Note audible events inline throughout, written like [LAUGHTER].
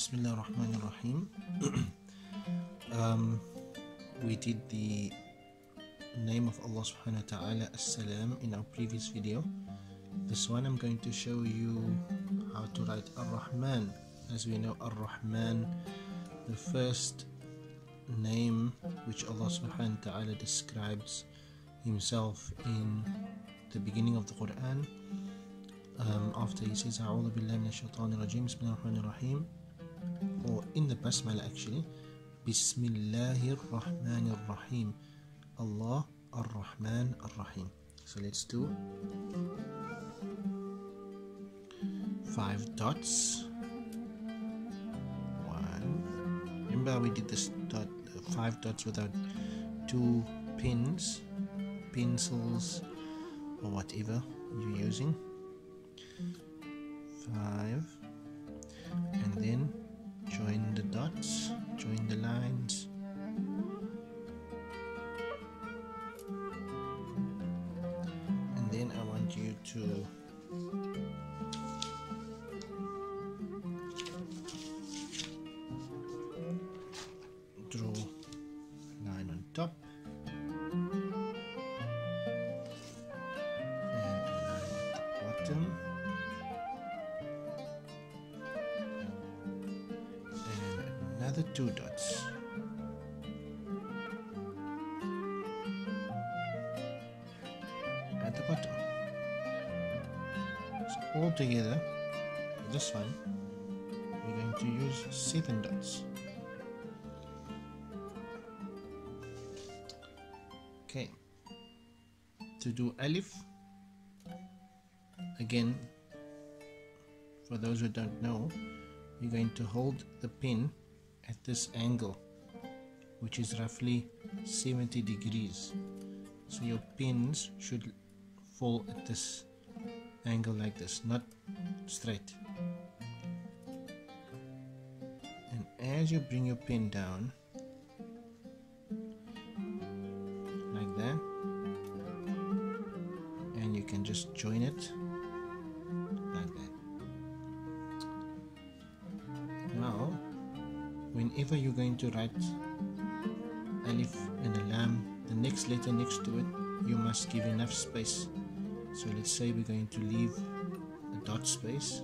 Bismillah ar-Rahman ar-Rahim. [CLEARS THROAT] um, we did the name of Allah subhanahu wa ta'ala as-salam in our previous video. This one I'm going to show you how to write ar-Rahman. As we know ar-Rahman, the first name which Allah subhanahu wa ta'ala describes himself in the beginning of the Quran um, after he says أعوذ بالله من الشيطان الرجيم بسم الله الرحمن الرحيم or in the basmala actually Bismillahir Rahmanir Rahim Allah Ar-Rahman Ar-Rahim. So let's do five dots. One. Remember we did this dot five dots without two pins pencils or whatever you're using. Five. And then join the dots join the lines. And then I want you to another two dots. At the bottom. So all together this one we're going to use seven dots. Okay. To do alif again for those who don't know you're going to hold the pin at this angle which is roughly 70 degrees. So your pins should fall at this angle like this not straight. And as you bring your pin down like that and you can just join it whenever you're going to write alif and a lam the next letter next to it you must give enough space. So let's say we're going to leave a dot space.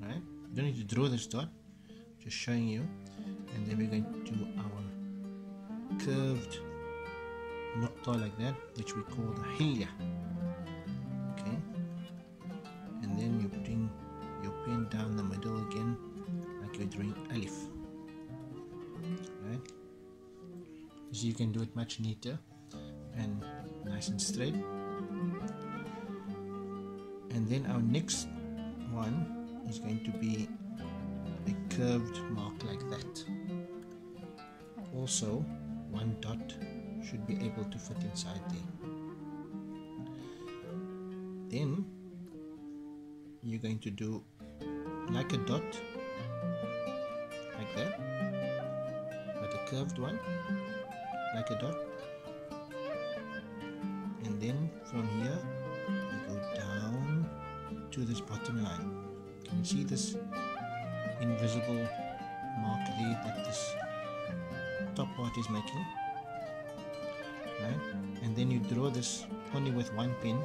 Right? You don't need to draw this dot. Just showing you. And then we're going to do our curved nukta like that which we call the hilya you can do it much neater and nice and straight. And then our next one is going to be a curved mark like that. Also one dot should be able to fit inside there. Then you're going to do like a dot like that but a curved one like a dot. And then from here you go down to this bottom line. Can you see this invisible mark there that this top part is making? Right? And then you draw this only with one pin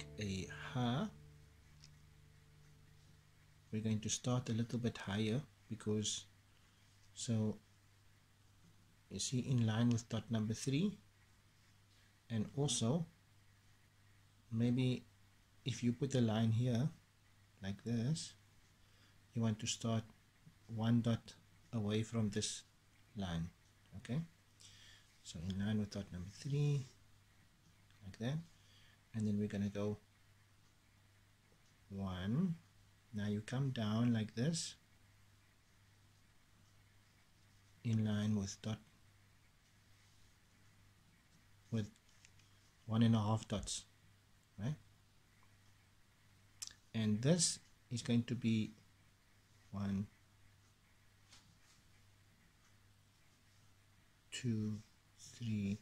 make a ha. We're going to start a little bit higher because so you see in line with dot number three. And also maybe if you put a line here like this you want to start one dot away from this line okay? So in line with dot number three like that and then we're gonna go one. Now you come down like this in line with dot with one and a half dots right? And this is going to be one two three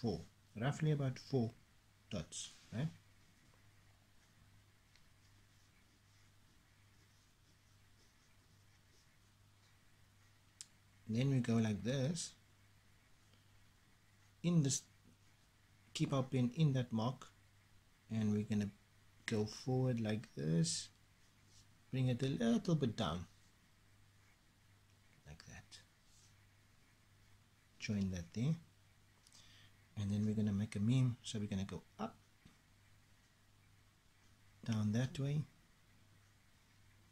four. Roughly about four dots right? then we go like this. In this keep our pin in that mark and we're gonna go forward like this. Bring it a little bit down. Like that. Join that there. And then we're gonna make a meem so we're gonna go up down that way.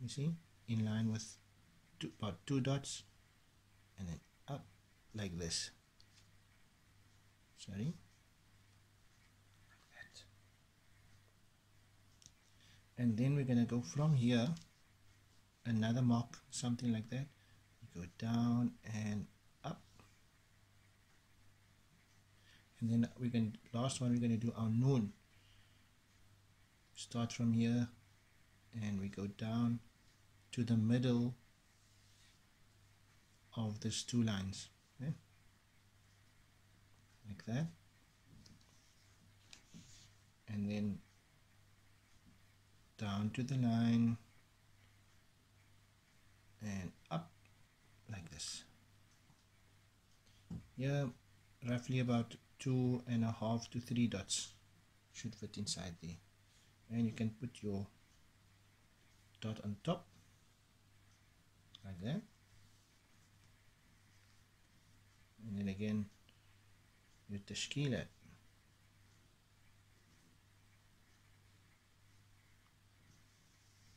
You see? In line with two, about two dots. And then up like this. Sorry. And then we're going to go from here another mark something like that. Go down and up. And then we're going to last one we're going to do our noon start from here and we go down to the middle of these two lines okay? like that. And then down to the line and up like this. Yeah roughly about two and a half to three dots should fit inside there and you can put your dot on top like that. And then again your tashkilat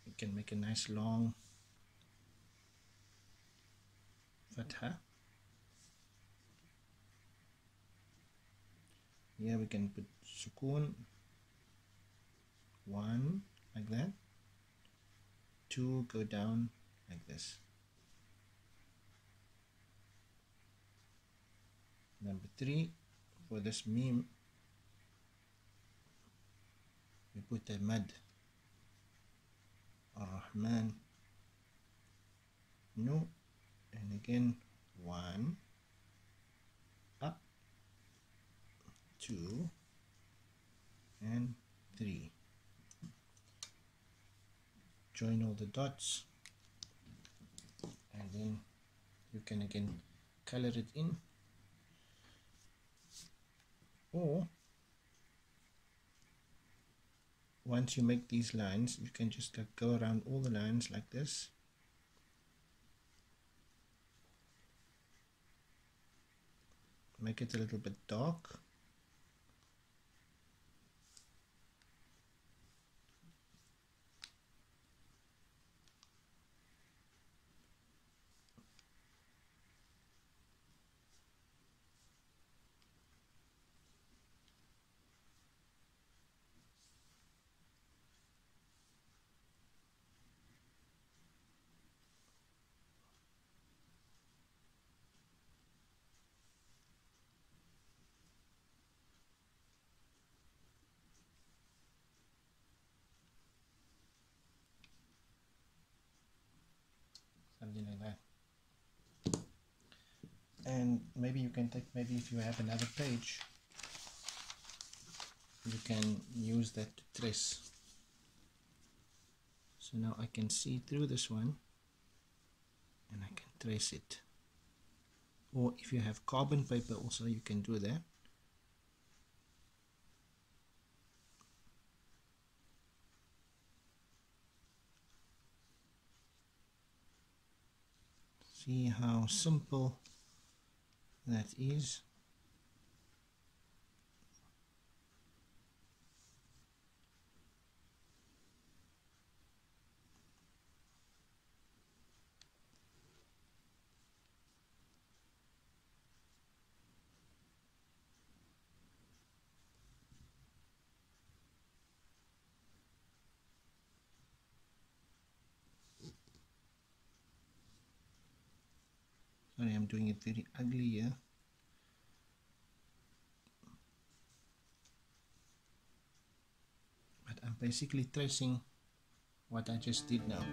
you can make a nice long fatha. Here we can put sukoon one like that. Two go down like this. Number three for this meem we put a mad ar-rahman. No. And again one. Up. Two. And three join all the dots. And then you can again color it in. Or once you make these lines you can just like go around all the lines like this. Make it a little bit dark something like that and maybe you can take maybe if you have another page you can use that to trace. So now I can see through this one and I can trace it. Or if you have carbon paper also you can do that see how simple that is sorry I'm doing it very ugly here but I'm basically tracing what I just did now